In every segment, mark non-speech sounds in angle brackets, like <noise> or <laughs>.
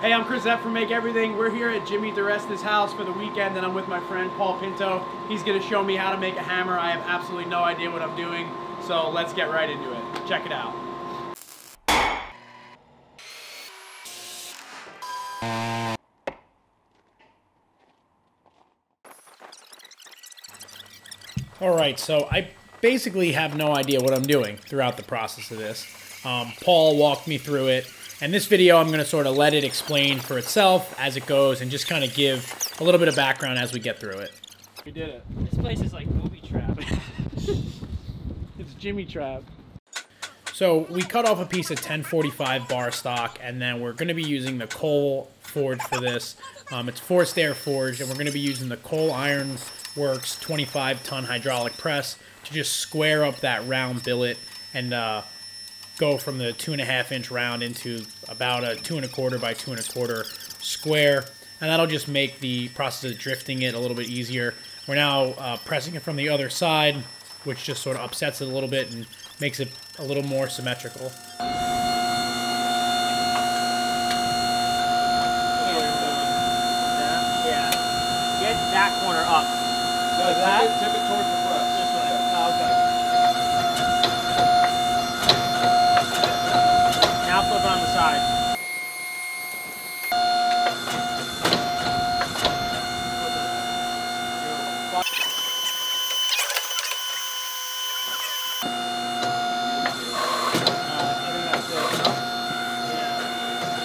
Hey, I'm Chris F from Make Everything. We're here at Jimmy Diresta's house for the weekend, and I'm with my friend Paul Pinto. He's gonna show me how to make a hammer. I have absolutely no idea what I'm doing, so let's get right into it. Check it out. All right, so I basically have no idea what I'm doing throughout the process of this. Um, Paul walked me through it, and this video I'm going to sort of let it explain for itself as it goes and just kind of give a little bit of background as we get through it. We did it. This place is like booby trap. <laughs> It's Jimmy Trap. So we cut off a piece of 1045 bar stock, and then we're going to be using the coal forge for this. Um, it's forced air forged, and we're going to be using the Coal Iron Works 25 ton hydraulic press to just square up that round billet and uh, go from the two and a half inch round into about a two and a quarter by two and a quarter square. And that'll just make the process of drifting it a little bit easier. We're now uh, pressing it from the other side, which just sort of upsets it a little bit and makes it a little more symmetrical. yeah. Get that corner up. No, tip that? tip it towards the press. This way. Oh, okay. Now flip it on the side.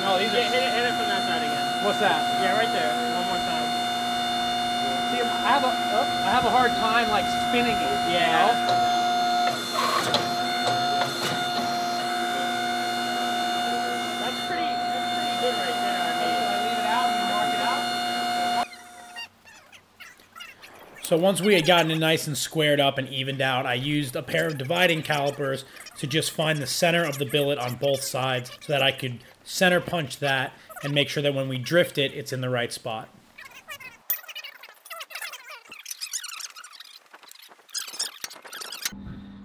No, these Hit, are. hit, it, hit it from that side again. What's that? Yeah, right there. One more time. See, I have a, oh, I have a hard time like spinning it. you Yeah. know? That's pretty, that's pretty good right there. I mean, leave it out and mark it out. So once we had gotten it nice and squared up and evened out, I used a pair of dividing calipers to just find the center of the billet on both sides so that I could center punch that and make sure that when we drift it, it's in the right spot.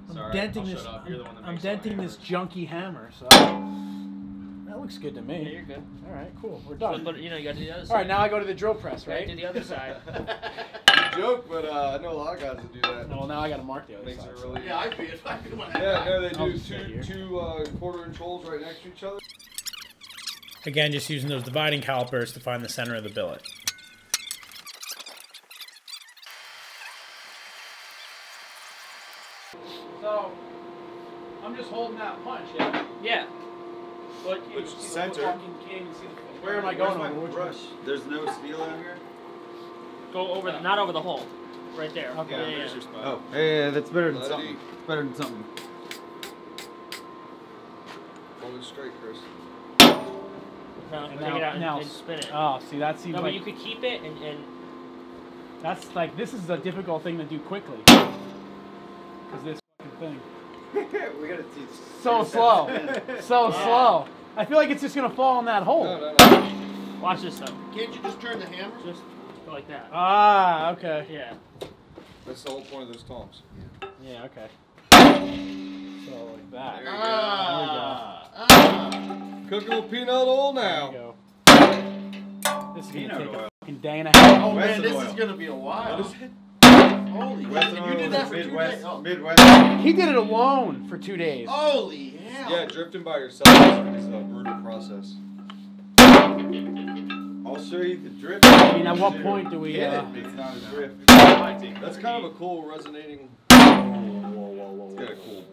I'm denting this. I'm denting this junky hammer, so that looks good to yeah, me. you're good. All right, cool. We're done. but you know, you got to do the other side. right, now I go to the drill press, Right, right? do the other side. <laughs> Joke, but uh, I know a lot of guys that do that. Well, now I got to mark the other Makes side. it really. Yeah, I feel it. <laughs> I feel when Yeah, no, they do two two uh, quarter inch holes right next to each other. Again, just using those dividing calipers to find the center of the billet. So, I'm just holding that punch, yeah? yeah. But you, Which center? Where am I going over? Which one? There's no steel out here. Go over, the, not over the hole. Right there. Okay. Yeah, yeah, there's yeah. your spot. Oh, yeah, yeah, that's better than Let it something. It's better than something. Hold it straight, Chris. No, And take now- it out and, now and spin it. Oh, see, that seems no, but you could keep it and, and that's like this is a difficult thing to do quickly. Cause this fucking thing <laughs> we gotta teach. so slow, so Yeah. slow. I feel like it's just gonna fall in that hole. No, no, no. watch this though. Can't you just turn the hammer? Just go like that. Ah, okay. Yeah. That's the whole point of those tongs. Yeah, okay. So like that. There you Ah. Ah. Cooking with peanut oil There now. you go. This is Peanut gonna take oil. a fucking day and a half. Oh man, this oil. is gonna be a while. What is it? Holy Western shit! You did that for two days. Oh. Midwest. He did it alone for two days. Holy hell! Yeah, drifting by yourself is a brutal process. I'll show you the drift. I mean, at what point do we? Hit Uh, it. It's not a drift. That's kind of a cool resonating. It's kind of cool.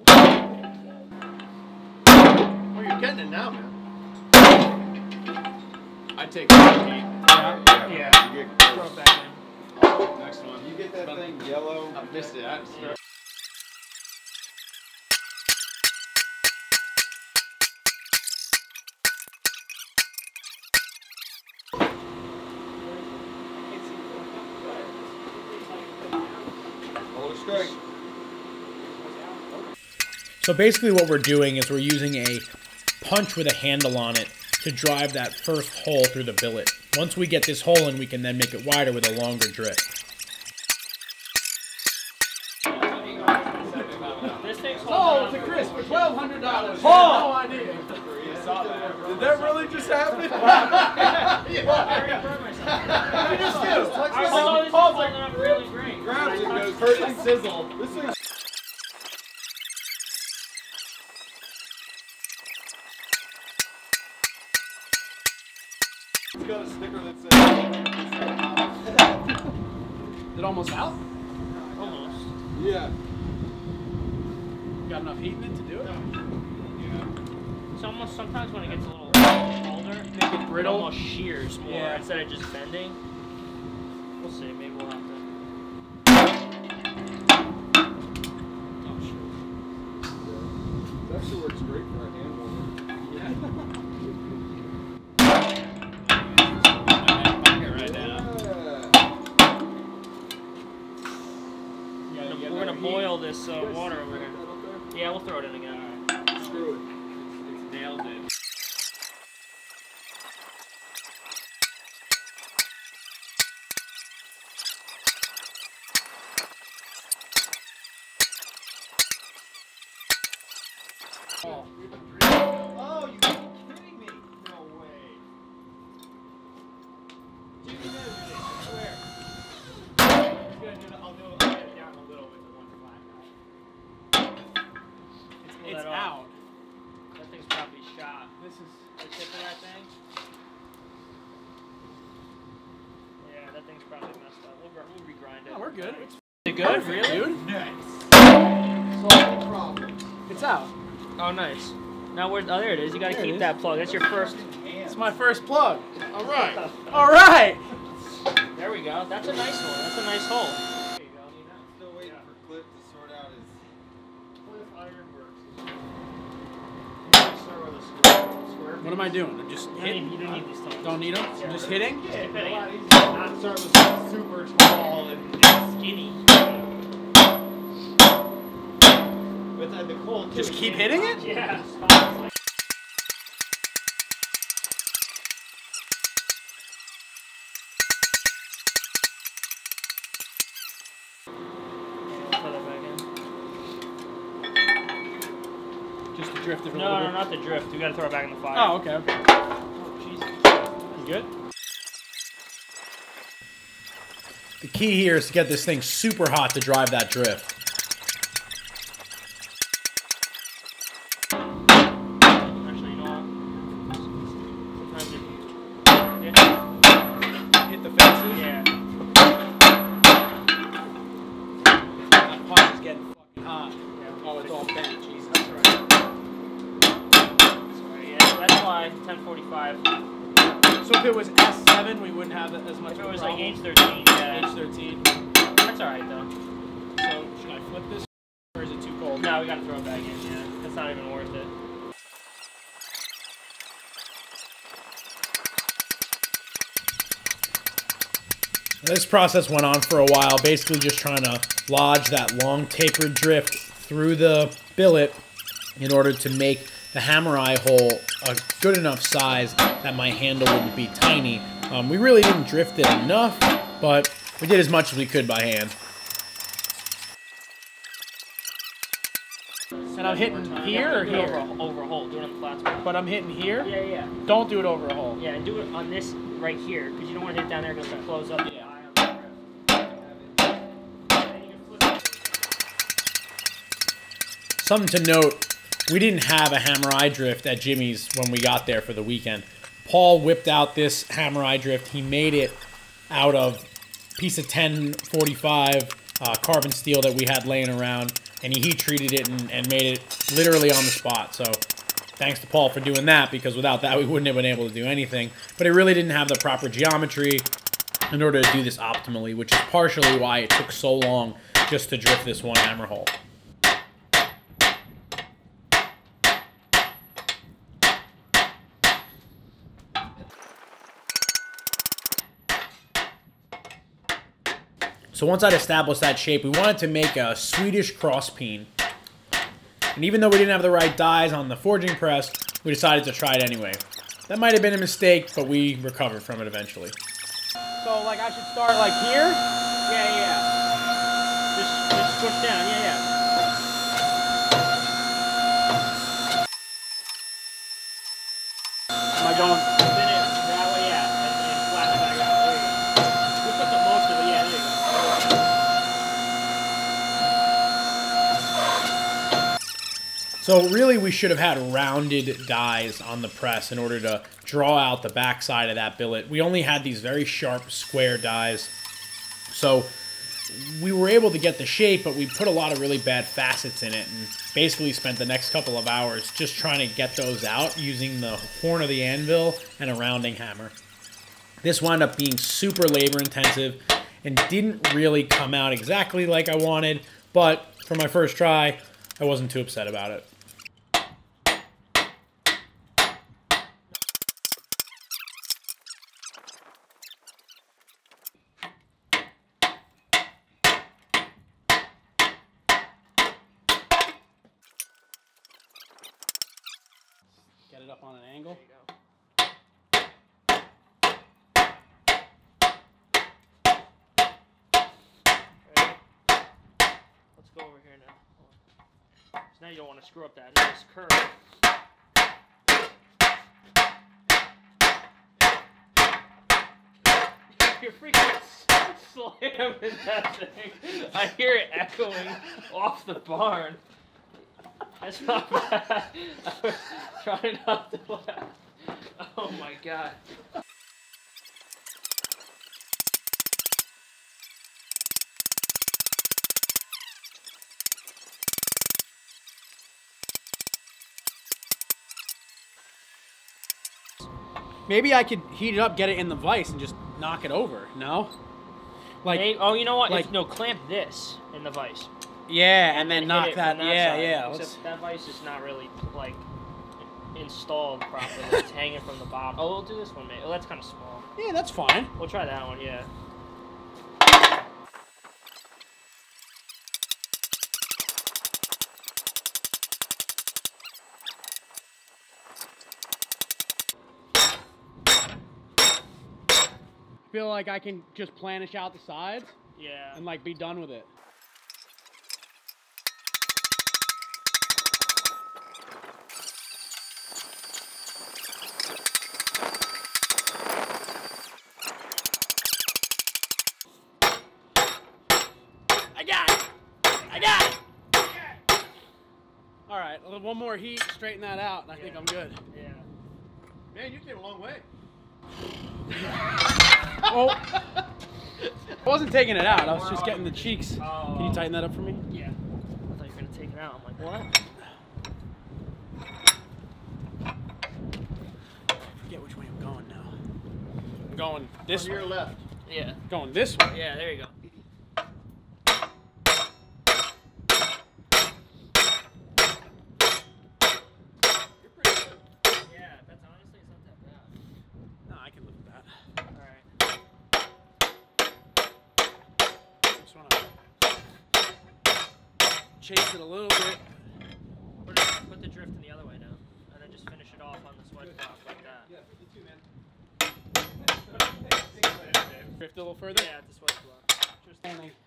Well, you're getting it now, man. I take one heat. yeah. Yeah. You get Throw close. it back in. Next one. You get that thing yellow. I missed it. I just Hold it straight. So basically, what we're doing is we're using a punch with a handle on it to drive that first hole through the billet. Once we get this hole in, we can then make it wider with a longer drift. This takes Oh, to Chris for twelve hundred dollars. Paul! No idea. Did that really just happen? <laughs> happened? You just do? I saw this folding it, up really and I goes sizzle. Got a sticker that says. It almost out? Almost. Yeah. Got enough heat in it to do it? It's almost sometimes when it gets a little Make it it brittle. almost shears more Yeah. instead of just bending. We'll see. Maybe we'll have to. Oh shoot. It actually works great for a hand warmer. Yeah. We're gonna, we're gonna boil this uh, water over here. Yeah, we'll throw it in again. Screw it. It's nailed it. Oh, you gotta be kidding me. No way. Jimmy knows it, I swear. He's gonna do the, I'll do it, I'll get it down a little with the one flat It's, Pull it's that off. out. That thing's probably shot. This is. The tip of that thing. Yeah, that thing's probably messed up. We'll, gr- we'll regrind it. No, we're good. It's Is it good? Really? dude. Solve the problem. It's out. Oh, nice. Now where? Oh, there it is. You gotta There keep that plug. That's your first. It's my first plug. All right. <laughs> All right. There we go. That's a nice one. That's a nice hole. There you go. Still waiting for Cliff to sort out his. Cliff Ironworks. Let's start with a square. Square. What am I doing? I'm just You hitting. need, you don't need these stones. Don't need them. Yeah. Just hitting. Yeah, it's a lot easier not start with super tall and Skinny. with uh, the cold. Just keep hitting it. Yeah. honestly. Yeah, we'll throw that back in. Just to drift No, no, bit. not the drift. We gotta throw it back in the fire. Oh, okay, okay. Oh, Jesus. You good? The key here is to get this thing super hot to drive that drift. Actually, you know what? Sometimes if you... Yeah. Hit the fences. yeah. That punch is getting fucking hot. Yeah. Oh, it's all bent. Jesus. That's right. Sorry, yeah, that's why 1045. So if it was S7, we wouldn't have as much If of it a was like problem. H13, yeah. H13. That's alright though. So should I flip this or is it too cold? No, we gotta throw it back in, yeah. That's not even worth it. This process went on for a while, basically just trying to lodge that long tapered drift through the billet in order to make the hammer eye hole a good enough size that my handle wouldn't be tiny. Um, we really didn't drift it enough, but we did as much as we could by hand. And I'm hitting here or Do over, here? a, over a hole. Do it on the flat spot. But I'm hitting here. Yeah, yeah. Don't do it over a hole. Yeah, and do it on this right here, because you don't want to hit down there because it'll close up Yeah. Something to note, we didn't have a hammer eye drift at Jimmy's when we got there for the weekend. Paul whipped out this hammer eye drift. He made it out of piece of 1045 uh, carbon steel that we had laying around, and he heat treated it and, and made it literally on the spot. So thanks to Paul for doing that, because without that we wouldn't have been able to do anything. But it really didn't have the proper geometry in order to do this optimally, which is partially why it took so long just to drift this one hammer hole. So once I'd established that shape, we wanted to make a Swedish cross peen. And even though we didn't have the right dies on the forging press, we decided to try it anyway. That might have been a mistake, but we recovered from it eventually. So like I should start like here? Yeah, yeah. Just, just push down. Yeah, yeah. Am I going So really we should have had rounded dies on the press in order to draw out the backside of that billet. We only had these very sharp square dies. So we were able to get the shape, but we put a lot of really bad facets in it and basically spent the next couple of hours just trying to get those out using the horn of the anvil and a rounding hammer. This wound up being super labor intensive and didn't really come out exactly like I wanted, but for my first try, I wasn't too upset about it. Get it up on an angle. Ready? Let's go over here now. Hold on. So now you don't want to screw up that nice curve. <laughs> You're freaking slamming that thing. I hear it echoing off the barn. That's not bad. <laughs> I was trying not to laugh. Oh my god. Maybe I could heat it up, get it in the vise, and just knock it over. No, like oh, you know what? like- If- no, clamp this in the vise. yeah, and then hit knock it that. yeah, side. yeah. Except let's- that vise is not really like installed properly. it's <laughs> hanging from the bottom. Oh, we'll do this one, mate. Oh, that's kind of small. yeah, that's fine. We'll try that one. Yeah. Feel like I can just planish out the sides Yeah. and like be done with it. I got it! I got it! All right, one more heat, straighten that out, and I think I'm good. Yeah. Man, you came a long way. <laughs> Oh, I wasn't taking it out. I was just getting the cheeks. Can you tighten that up for me? Yeah. I thought you were gonna take it out. I'm like, what? Forget which way I'm going now. I'm going this To way. your left. Yeah. Going this way. Yeah. There you go. Yeah, that's honestly it's not that bad. No, I can live with that. All right. Just want to chase it a little bit. Put, it, put the drift in the other way now, and then just finish it off on the sweat block like that. Yeah, Drift a little further. at the sweat block. Just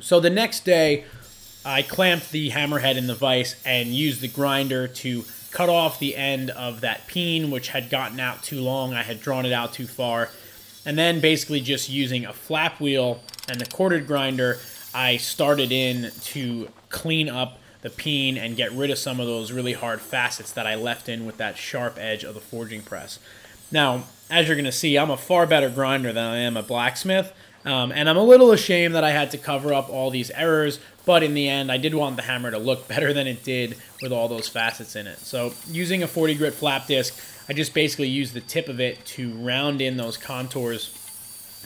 So the next day, I clamped the hammerhead in the vise and used the grinder to cut off the end of that peen, which had gotten out too long. I had drawn it out too far. And then basically just using a flap wheel and the corded grinder, I started in to clean up the peen and get rid of some of those really hard facets that I left in with that sharp edge of the forging press. Now, as you're going to see, I'm a far better grinder than I am a blacksmith. Um, and I'm a little ashamed that I had to cover up all these errors, but in the end, I did want the hammer to look <laughs> better than it did with all those facets in it. So, using a 40 grit flap disc, I just basically used the tip of it to round in those contours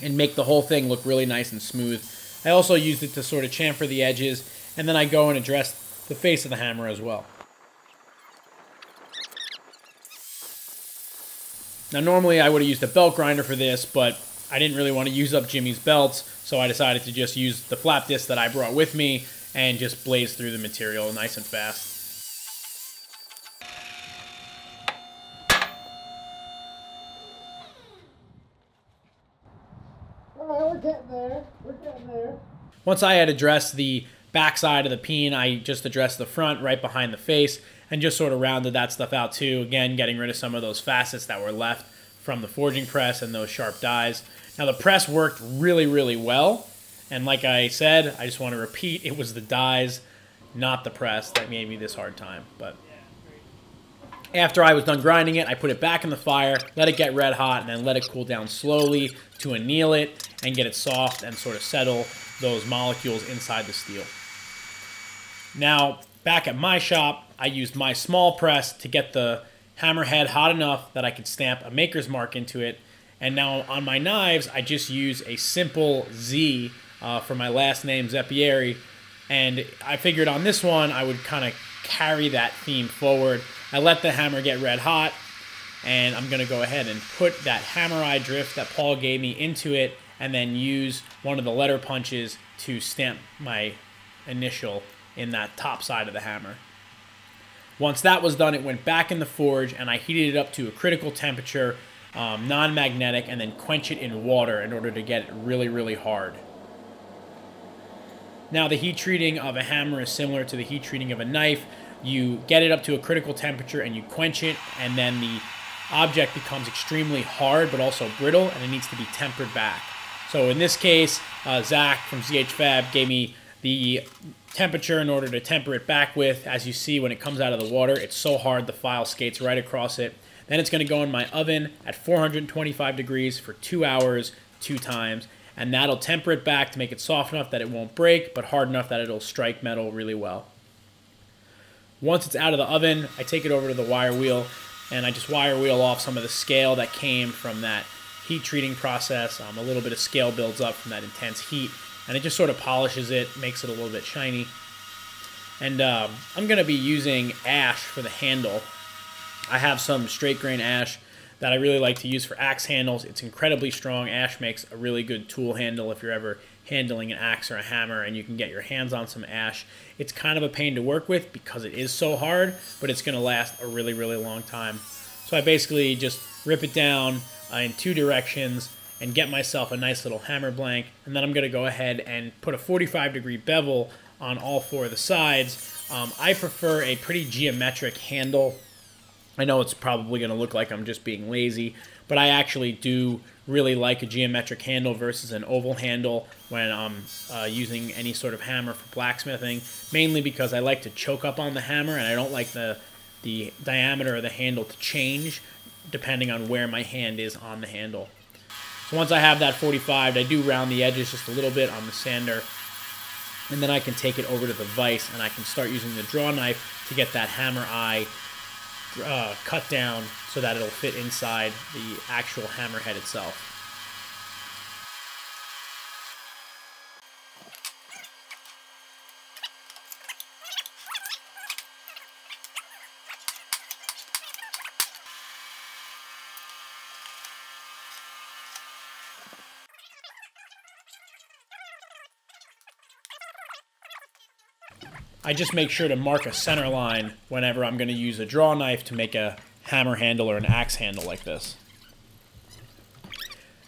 and make the whole thing look really nice and smooth. I also used it to sort of chamfer the edges, and then I go and address the face of the hammer as well. Now, normally I would have used a belt grinder for this, but I didn't really want to use up Jimmy's belts, so I decided to just use the flap disc that I brought with me and just blaze through the material nice and fast. Getting there. We're getting there. Once I had addressed the backside of the peen, I just addressed the front right behind the face and just sort of rounded that stuff out too. Again, getting rid of some of those facets that were left from the forging press and those sharp dies. Now the press worked really, really well. And like I said, I just want to repeat, it was the dies, not the press, that made me this hard time. But after I was done grinding it, I put it back in the fire, let it get red hot, and then let it cool down slowly to anneal it and get it soft and sort of settle those molecules inside the steel. Now, back at my shop, I used my small press to get the hammerhead hot enough that I could stamp a maker's mark into it. And now on my knives, I just use a simple Z uh, for my last name, Zeppieri. And I figured on this one, I would kind of carry that theme forward. I let the hammer get red hot, and I'm going to go ahead and put that hammer eye drift that Paul gave me into it, and then use one of the letter punches to stamp my initial in that top side of the hammer. Once that was done, it went back in the forge, and I heated it up to a critical temperature, um, non-magnetic, and then quench it in water in order to get it really, really hard. Now, the heat treating of a hammer is similar to the heat treating of a knife. You get it up to a critical temperature and you quench it, and then the object becomes extremely hard but also brittle, and it needs to be tempered back. So in this case, uh, Zach from ZH Fab gave me the temperature in order to temper it back with. As you see, when it comes out of the water, it's so hard the file skates right across it. Then it's going to go in my oven at 425 degrees for two hours, two times and that'll temper it back to make it soft enough that it won't break, but hard enough that it'll strike metal really well. Once it's out of the oven, I take it over to the wire wheel, and I just wire wheel off some of the scale that came from that heat treating process. Um, a little bit of scale builds up from that intense heat, and it just sort of polishes it, makes it a little bit shiny. And um, I'm going to be using ash for the handle. I have some straight grain ash that I really like to use for axe handles. It's incredibly strong. Ash makes a really good tool handle if you're ever handling an axe or a hammer and you can get your hands on some ash. It's kind of a pain to work with because it is so hard, but it's going to last a really, really long time. So I basically just rip it down uh, in two directions and get myself a nice little hammer blank. And then I'm going to go ahead and put a 45 degree bevel on all four of the sides. Um, I prefer a pretty geometric handle I know it's probably going to look like I'm just being lazy, but I actually do really like a geometric handle versus an oval handle when I'm uh, using any sort of hammer for blacksmithing, mainly because I like to choke up on the hammer and I don't like the, the diameter of the handle to change depending on where my hand is on the handle. So once I have that 45, I do round the edges just a little bit on the sander, and then I can take it over to the vise and I can start using the draw knife to get that hammer eye uh, cut down so that it'll fit inside the actual hammerhead itself. I just make sure to mark a center line whenever I'm going to use a draw knife to make a hammer handle or an axe handle like this.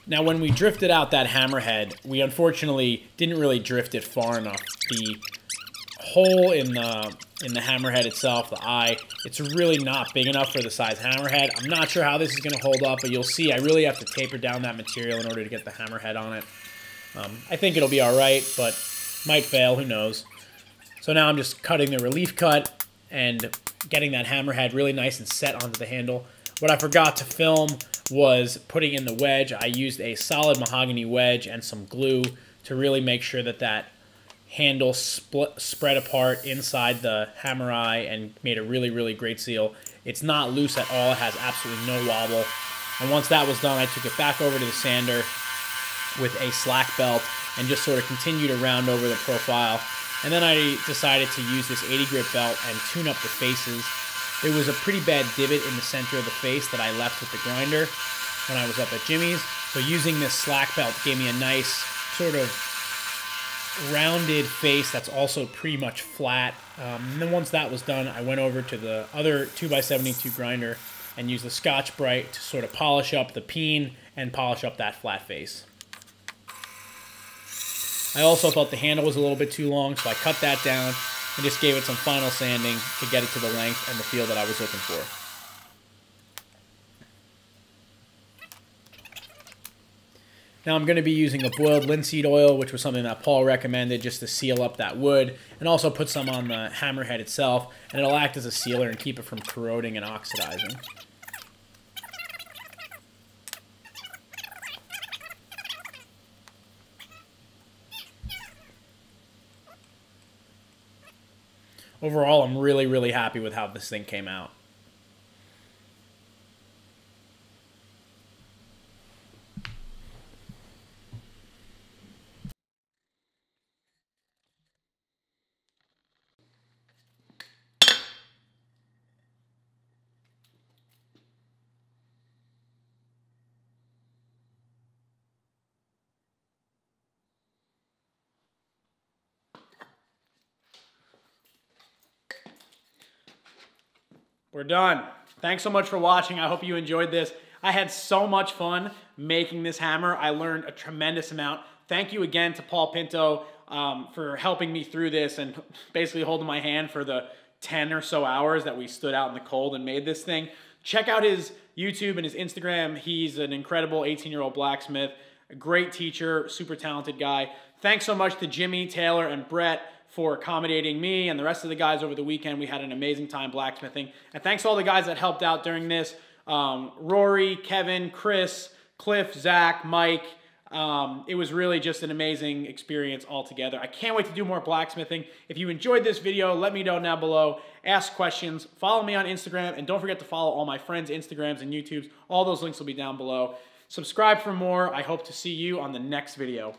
Now when we drifted out that hammerhead, we unfortunately didn't really drift it far enough. The hole in the in the hammerhead itself, the eye, it's really not big enough for the size hammerhead. I'm not sure how this is going to hold up, but you'll see I really have to taper down that material in order to get the hammerhead on it. Um, I think it'll be alright, but might fail, who knows. So now I'm just cutting the relief cut and getting that hammerhead really nice and set onto the handle. What I forgot to film was putting in the wedge. I used a solid mahogany wedge and some glue to really make sure that that handle split, spread apart inside the hammer eye and made a really, really great seal. It's not loose at all. It has absolutely no wobble. And once that was done, I took it back over to the sander with a slack belt and just sort of continued to round over the profile and then I decided to use this 80 grit belt and tune up the faces. There was a pretty bad divot in the center of the face that I left with the grinder when I was up at Jimmy's. So using this slack belt gave me a nice sort of rounded face that's also pretty much flat. Um, and then once that was done, I went over to the other 2x72 grinder and used the Scotch-Brite to sort of polish up the peen and polish up that flat face. I also thought the handle was a little bit too long, so I cut that down and just gave it some final sanding to get it to the length and the feel that I was looking for. Now I'm going to be using a boiled linseed oil, which was something that Paul recommended just to seal up that wood, and also put some on the hammerhead itself, and it'll act as a sealer and keep it from corroding and oxidizing. Overall, I'm really, really happy with how this thing came out. We're done. Thanks so much for watching. I hope you enjoyed this. I had so much fun making this hammer. I learned a tremendous amount. Thank you again to Paul Pinto um, for helping me through this and basically holding my hand for the 10 or so hours that we stood out in the cold and made this thing. Check out his YouTube and his Instagram. He's an incredible 18 year old blacksmith, a great teacher, super talented guy. Thanks so much to Jimmy, Taylor, and Brett for accommodating me and the rest of the guys over the weekend. We had an amazing time blacksmithing. And thanks to all the guys that helped out during this. Um, Rory, Kevin, Chris, Cliff, Zach, Mike. Um, it was really just an amazing experience altogether. I can't wait to do more blacksmithing. If you enjoyed this video, let me know down below. Ask questions. Follow me on Instagram. And don't forget to follow all my friends' Instagrams and YouTubes. All those links will be down below. Subscribe for more. I hope to see you on the next video.